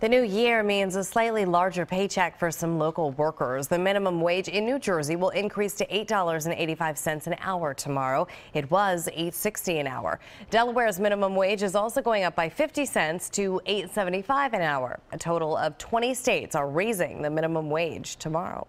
The new year means a slightly larger paycheck for some local workers. The minimum wage in New Jersey will increase to $8.85 an hour tomorrow. It was $8.60 an hour. Delaware's minimum wage is also going up by 50 cents to $8.75 an hour. A total of 20 states are raising the minimum wage tomorrow.